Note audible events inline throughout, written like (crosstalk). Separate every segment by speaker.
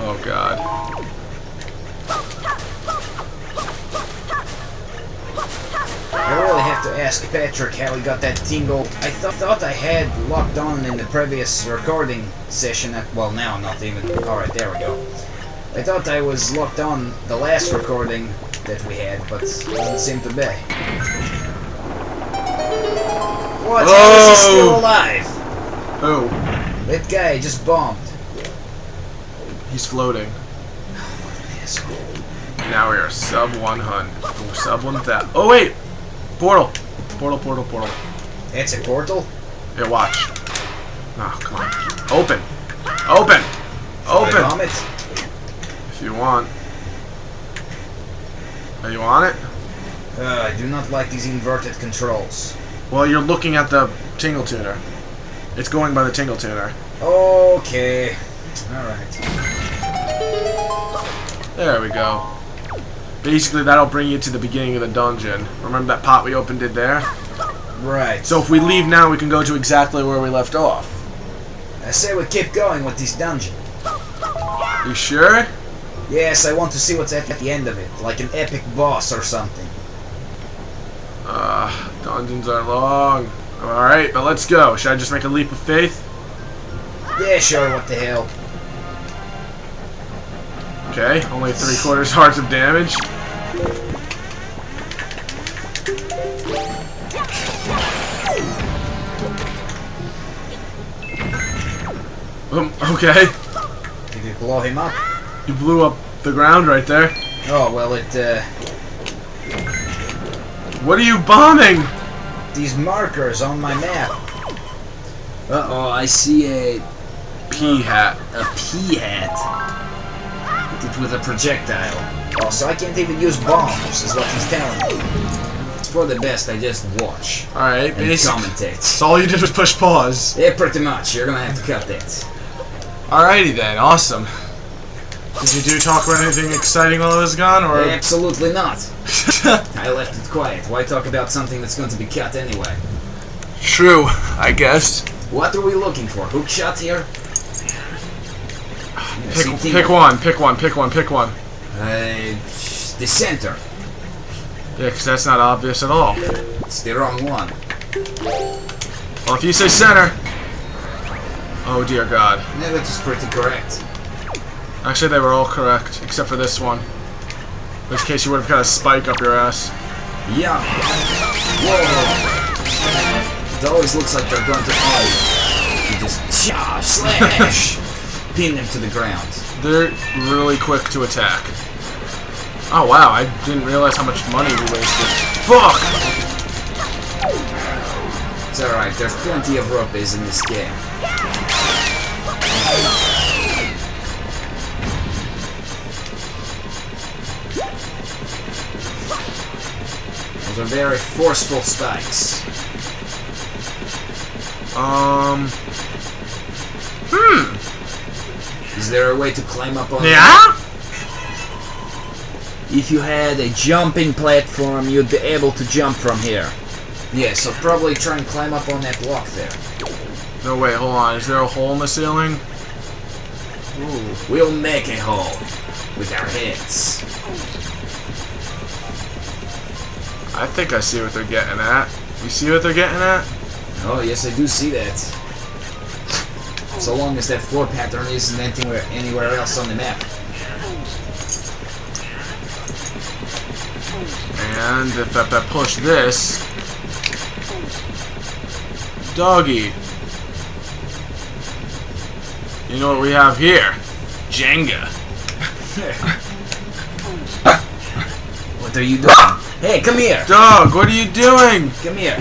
Speaker 1: Oh god.
Speaker 2: I really have to ask Patrick how he got that tingle. I th thought I had locked on in the previous recording session. At, well, now not even. Alright, there we go. I thought I was locked on the last recording that we had, but it doesn't seem to be. What? How is he still
Speaker 1: Oh!
Speaker 2: alive?
Speaker 1: Oh,
Speaker 2: That guy just bombed.
Speaker 1: he's floating. Now we are sub 100. Sub 1000. Oh wait! Portal! Portal, portal, portal.
Speaker 2: It's a portal?
Speaker 1: Here, watch. Oh, come on. Open! Open! Open!
Speaker 2: bomb it?
Speaker 1: If you want. Are you on it?
Speaker 2: Uh, I do not like these inverted controls.
Speaker 1: Well, you're looking at the Tingle Tuner. It's going by the Tingle Tuner.
Speaker 2: Okay. Alright.
Speaker 1: There we go. Basically, that'll bring you to the beginning of the dungeon. Remember that pot we opened it there?
Speaker 2: Right.
Speaker 1: So if we leave now, we can go to exactly where we left off.
Speaker 2: I say we keep going with this dungeon.
Speaker 1: You sure?
Speaker 2: Yes, I want to see what's at the end of it, like an epic boss or something.
Speaker 1: Dungeons are long. Alright, but let's go. Should I just make a leap of faith?
Speaker 2: Yeah, sure, what the hell.
Speaker 1: Okay, only three quarters hearts of damage. Um, okay,
Speaker 2: Did you blow him up?
Speaker 1: you blew up the ground right there.
Speaker 2: Oh, well, it, uh,
Speaker 1: What are you bombing?
Speaker 2: these markers on my map. Uh-oh, I see a,
Speaker 1: Peahat.
Speaker 2: a peahat. It with a projectile. Oh, so I can't even use bombs, is what he's telling me. It's for the best, I just watch
Speaker 1: Alright,
Speaker 2: and
Speaker 1: basically.
Speaker 2: commentate.
Speaker 1: So all you did was push pause.
Speaker 2: Yeah, pretty much. You're gonna have to cut that.
Speaker 1: Alrighty then, awesome. Did you do talk about anything exciting while I was gone, or?
Speaker 2: Absolutely not. (laughs) I left it quiet. Why talk about something that's going to be cut anyway?
Speaker 1: True, I guess.
Speaker 2: What are we looking for? Hookshot here?
Speaker 1: Pick, pick one, pick one, pick one, pick one.
Speaker 2: Uh, the center.
Speaker 1: Yeah, because that's not obvious at all.
Speaker 2: It's the wrong one.
Speaker 1: Well, if you say center... Oh dear god.
Speaker 2: No, that is pretty correct.
Speaker 1: Actually, they were all correct, except for this one. In this case, you would have got a spike up your ass.
Speaker 2: Yeah. Whoa. It always looks like they're going to fight. You just cha slash (laughs) pin them to the ground.
Speaker 1: They're really quick to attack. Oh wow, I didn't realize how much money we wasted. Fuck!
Speaker 2: It's alright, there's plenty of rupees in this game. Those are very forceful spikes.
Speaker 1: Um... Hmm.
Speaker 2: Is there a way to climb up on
Speaker 1: Yeah?
Speaker 2: If you had a jumping platform, you'd be able to jump from here. Yeah, so probably try and climb up on that block there.
Speaker 1: No, wait, hold on. Is there a hole in the ceiling?
Speaker 2: Ooh. We'll make a hole with our heads.
Speaker 1: I think I see what they're getting at. You see what they're getting at?
Speaker 2: Oh, yes, I do see that. So long as that floor pattern isn't anywhere, anywhere else on the map.
Speaker 1: And if I, if I push this... Doggy. You know what we have here? Jenga. (laughs)
Speaker 2: what are you doing? Hey, come here!
Speaker 1: Dog, what are you doing?
Speaker 2: Come here!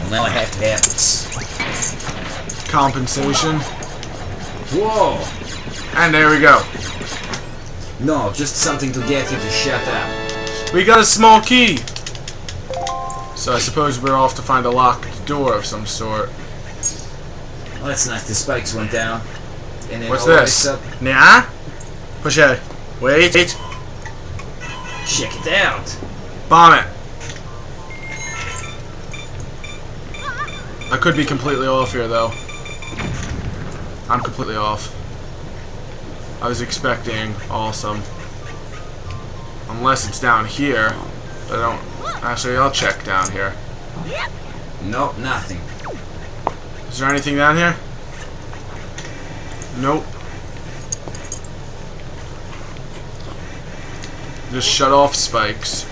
Speaker 2: Well, now I have to have this.
Speaker 1: Compensation.
Speaker 2: Whoa!
Speaker 1: And there we go.
Speaker 2: No, just something to get you to shut up.
Speaker 1: We got a small key. So I suppose we're off to find a locked door of some sort.
Speaker 2: Well, that's nice. The spikes went down. And then
Speaker 1: What's this?
Speaker 2: Up.
Speaker 1: Nah? Push A. Wait.
Speaker 2: Check it out.
Speaker 1: Bomb it. I could be completely off here, though. I'm completely off. I was expecting awesome. Unless it's down here. But I don't... Actually, I'll check down here.
Speaker 2: Nope, nothing.
Speaker 1: Is there anything down here? Nope. Just shut off spikes.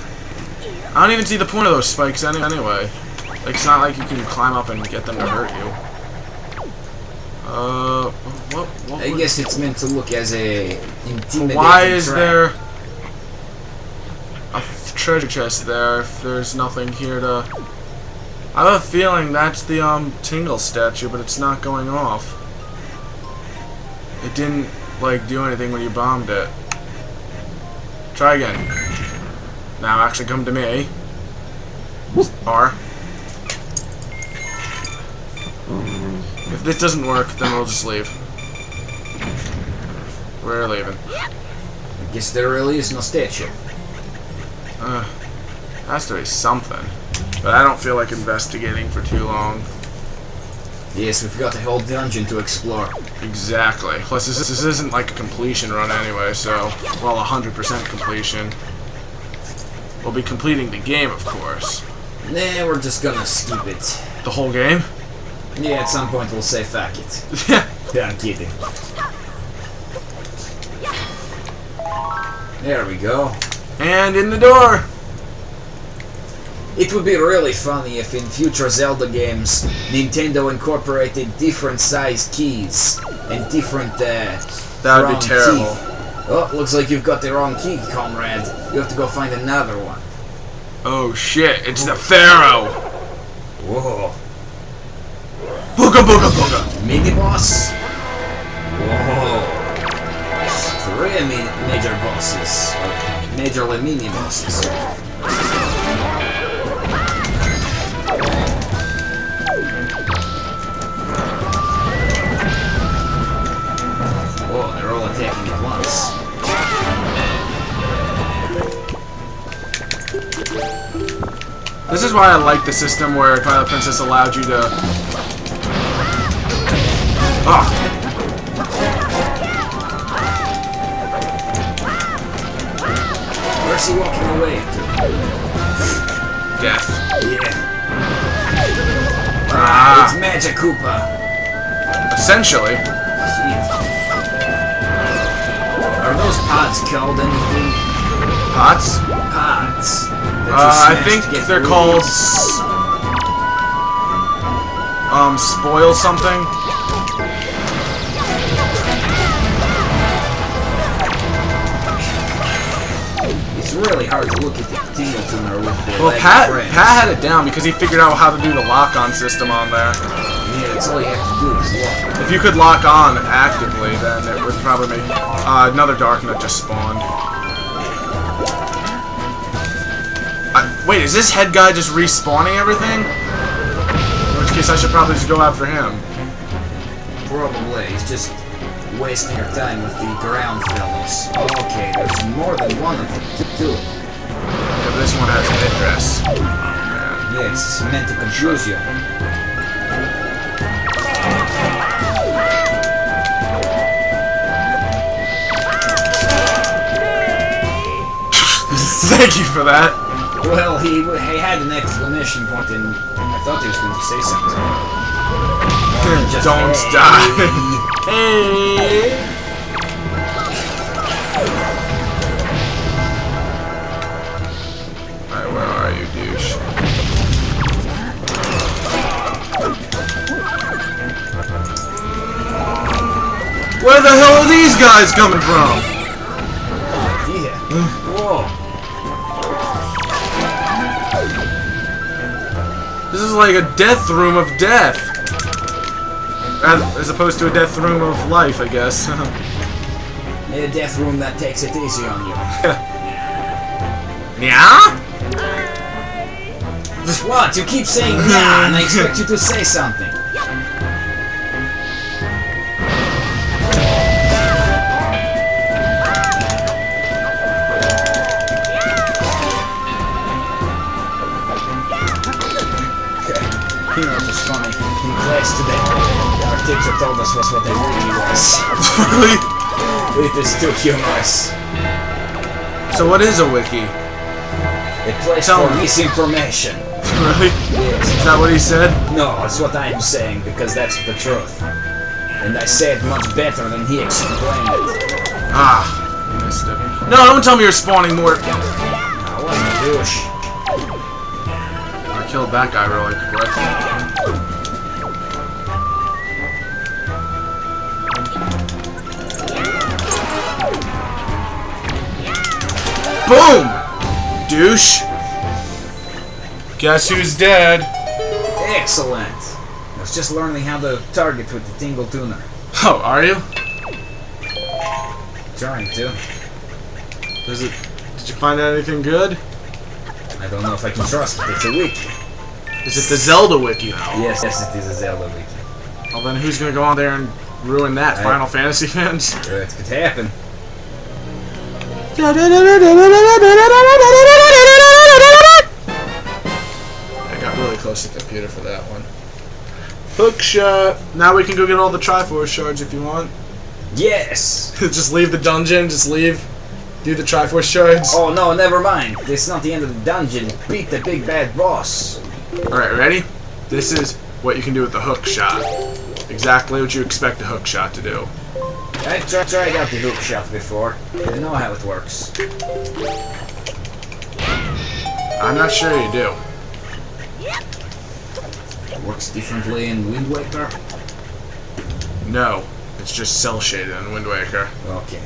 Speaker 1: I don't even see the point of those spikes any anyway. Like, it's not like you can climb up and get them to hurt you. Uh, what? what
Speaker 2: I guess it's meant to look as a intimidating
Speaker 1: Why is
Speaker 2: trap.
Speaker 1: there a treasure chest there if there's nothing here to... I have a feeling that's the, um, Tingle statue, but it's not going off. It didn't, like, do anything when you bombed it. Try again. Now actually come to me. R. If this doesn't work, then we'll just leave. We're leaving.
Speaker 2: I guess there really is no statue.
Speaker 1: Uh, has to be something. But I don't feel like investigating for too long.
Speaker 2: Yes, we've got a whole dungeon to explore.
Speaker 1: Exactly. Plus, this, this isn't like a completion run anyway, so, well, 100% completion. We'll be completing the game, of course.
Speaker 2: Nah, we're just gonna skip it.
Speaker 1: The whole game?
Speaker 2: Yeah, at some point we'll say fuck it. (laughs)
Speaker 1: Yeah.
Speaker 2: Yeah, I'm kidding. There we go.
Speaker 1: and in the door!
Speaker 2: It would be really funny if in future Zelda games Nintendo incorporated different size keys and different uh,
Speaker 1: That would be terrible.
Speaker 2: teeth. Oh, looks like you've got the wrong key, comrade. You have to go find another one.
Speaker 1: Oh shit, it's the Pharaoh!
Speaker 2: Whoa.
Speaker 1: Booga booga booga!
Speaker 2: Mini boss? Whoa. Three major bosses. Or majorly mini bosses.
Speaker 1: This is why I like the system where Twilight Princess allowed you to... Oh,
Speaker 2: Where's he walking away
Speaker 1: death.
Speaker 2: Yeah.
Speaker 1: Ah.
Speaker 2: It's Magic Koopa.
Speaker 1: Essentially.
Speaker 2: Shit. Are those pods called anything?
Speaker 1: Pots?
Speaker 2: Pots.
Speaker 1: Uh, I think they're called... Um, spoil something?
Speaker 2: It's really hard to look at the Tingle Tuner with the
Speaker 1: Well, Pat. Pat had it down because he figured out how to do the lock-on system on there.
Speaker 2: Yeah, that's all you have to do is walk.
Speaker 1: If you could lock on actively, then it would probably make... Uh, another Darknut just spawned. Wait, is this head guy just respawning everything? In which case I should probably just go after him.
Speaker 2: Probably. It's just wasting your time with the ground fellows. Okay, there's more than one of them. Two.
Speaker 1: Yeah, this one has an address. Oh.
Speaker 2: Yeah, it's meant to confuse you. (laughs)
Speaker 1: Thank you for that.
Speaker 2: Well, he he had an exclamation point, and I thought he was going to say something. Just-
Speaker 1: Don't die. hey. (laughs) Alright, where are you, douche? Where the hell are these guys coming from? Is like a death room of death. As opposed to a death room of life, I guess. (laughs)
Speaker 2: A death room that takes it easy on you. (laughs)
Speaker 1: yeah?
Speaker 2: Just what? You keep saying nah, and I expect you to say something. In class today, our teacher told us what, what a wiki was.
Speaker 1: really?
Speaker 2: it is too humorous.
Speaker 1: So what is a wiki?
Speaker 2: A place
Speaker 1: Tell
Speaker 2: for
Speaker 1: me. Really?
Speaker 2: misinformation.
Speaker 1: Is that what he said?
Speaker 2: No, it's what I am saying because that's the truth. And I say it much better than he explained it.
Speaker 1: Ah, you missed it. No, don't tell me you're spawning more.
Speaker 2: Ah, what a douche.
Speaker 1: I killed that guy really quick. Boom! Douche. Guess who's dead?
Speaker 2: Excellent. I was just learning how to target with the Tingle Tuner.
Speaker 1: Oh, are you?
Speaker 2: Trying to.
Speaker 1: Does it? Did you find anything good?
Speaker 2: I don't know if I can trust it. It's a wiki.
Speaker 1: Is it the Zelda wiki now?
Speaker 2: Yes, yes, it is a Zelda wiki.
Speaker 1: Well, then who's gonna go on there and ruin that?
Speaker 2: I-
Speaker 1: Final Fantasy (laughs) fans?
Speaker 2: It could happen.
Speaker 1: I got really close to the computer for that one. Hookshot. Now we can go get all the Triforce shards if you want.
Speaker 2: Yes! (laughs)
Speaker 1: just leave the dungeon. Just leave. Do the Triforce shards.
Speaker 2: Oh no, never mind. It's not the end of the dungeon. Beat the big bad boss.
Speaker 1: All right, ready? This is what you can do with the hookshot. Exactly what you expect a hookshot to do.
Speaker 2: I tri- tried out the hookshot before. I know how it works.
Speaker 1: I'm not sure you do.
Speaker 2: It works differently in Wind Waker.
Speaker 1: No, it's just cel shaded in Wind Waker.
Speaker 2: Okay.